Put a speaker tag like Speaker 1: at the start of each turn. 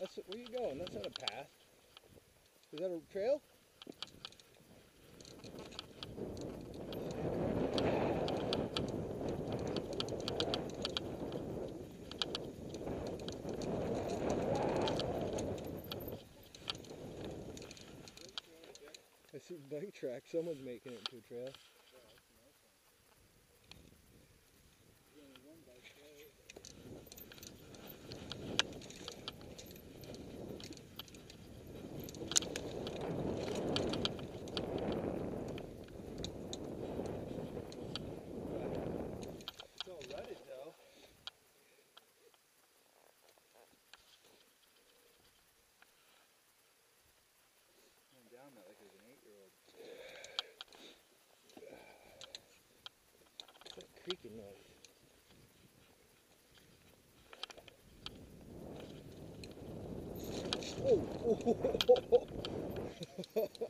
Speaker 1: going? That's not a path. Is that a trail? I see bike track. Someone's making it into a trail. Oh, oh, oh, oh